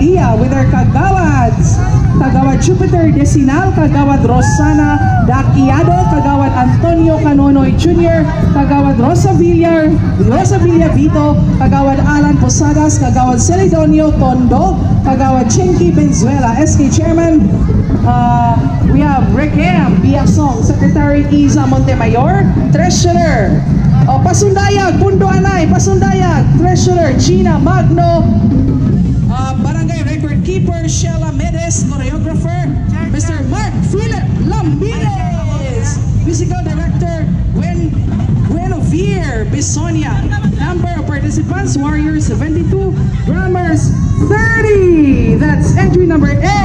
Alcaldía with their kagawads. Kagawad Jupiter Desinal, Kagawad Rosana Daquiado, Kagawad Antonio Canonoy Jr., Kagawad Rosa Villar, Rosa Villa Vito, Kagawad Alan Posadas, Kagawad Celidonio Tondo, Kagawad Chinky Benzuela, SK Chairman, uh, we have Rick Ham, Biasong, Secretary Isa Montemayor, Treasurer, uh, Pasundayag, Pundo Anay, Pasundayag, Treasurer Gina Magno, uh, Barangay Keeper Sheila Medes, Choreographer Mr. Mark Philip Lambines, Musical Director Gwen Guinovere Bisonia, Number of Participants Warriors 72, Drummers 30. That's entry number 8,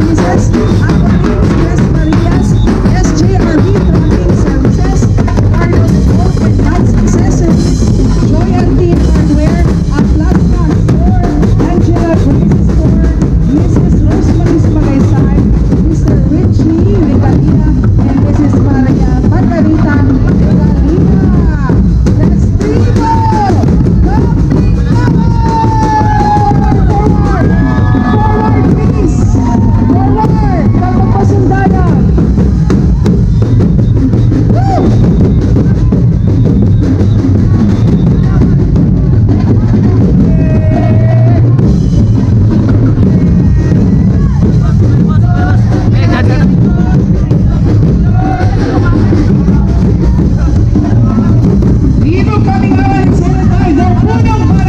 Jesus. Tayo ng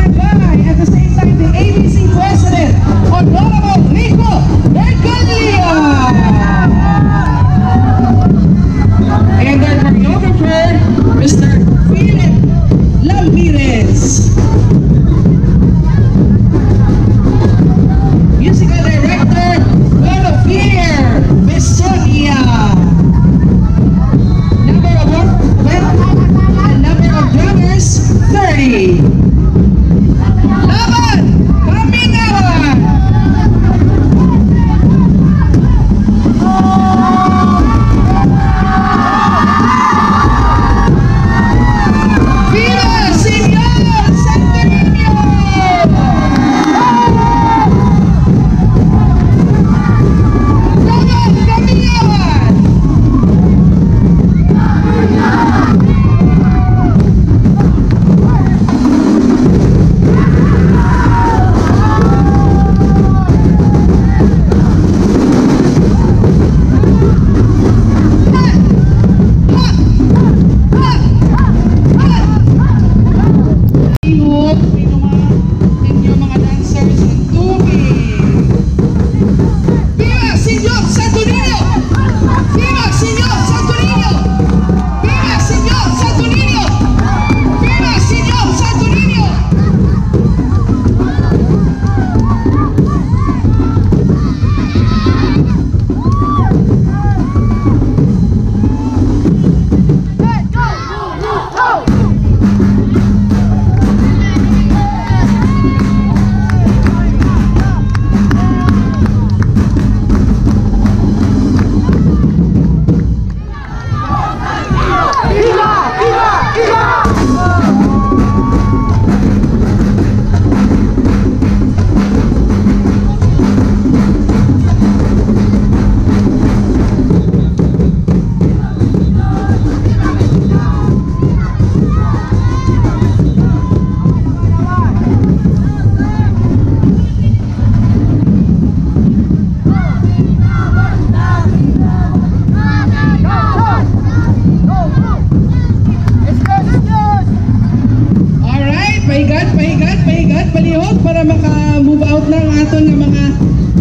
para maka-move out ng aton ng mga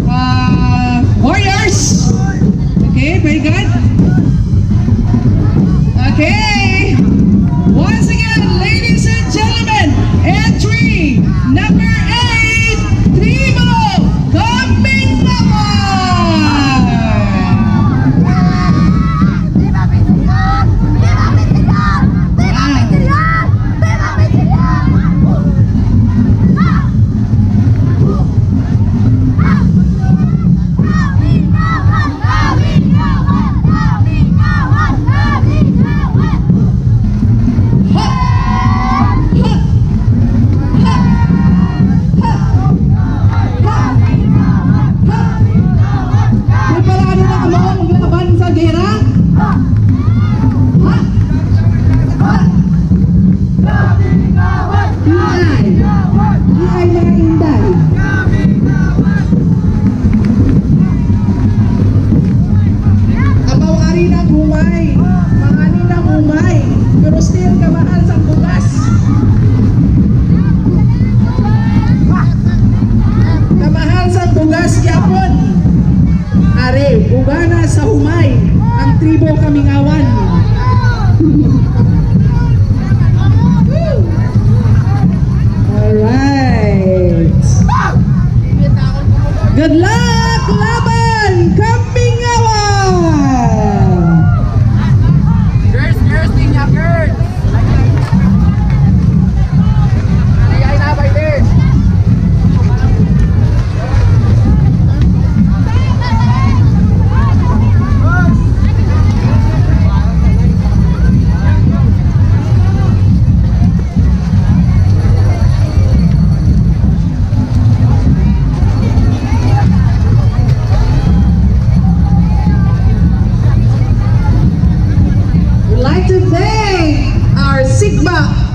ah,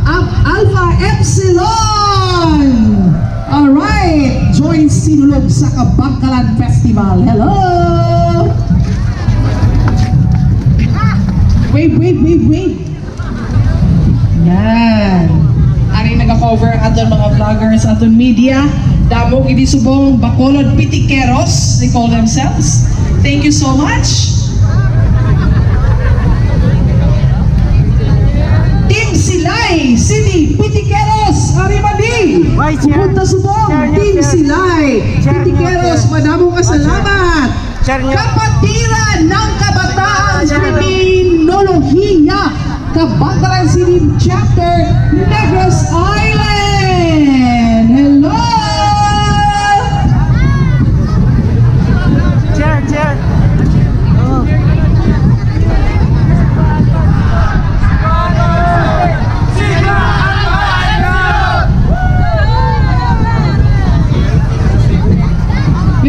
Al- Alpha Epsilon! Alright, join Sinulog sa Kabangkalan Festival. Hello! Wait, wait, wait, wait. Yan. Ari nag-cover aton mga vloggers, aton media. Damo gidi subong Bacolod Pitikeros, they call themselves. Thank you so much. Team Silay, City, Pitikeros, Arimandi. Ay, chair. Pupunta subong, Chair niyo, Team. Silay, Pitikeros, madamong kasalamat. Kapatiran ng Kabataan Criminolohiya, Kabangkalan City Chapter, Negros Island.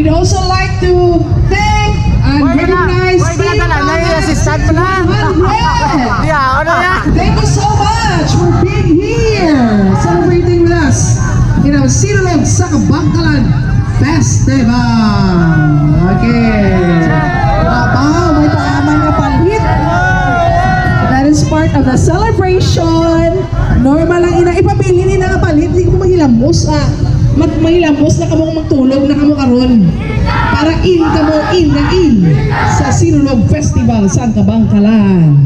We'd also like to thank and Boy, recognize Boy, na. 100. Yeah, ano? Thank you so much for being here, celebrating with us in our Sinulog sa Kabangkalan Festival. Okay. Wow, may paaman nga palit. That is part of the celebration. Normal lang ina ipabili ni nga palit, hindi ko mahilamos ah. Mag mahilamos na kamo magtulog na kamo karon. Para in kamo in na in sa Sinulog Festival sa Kabangkalan.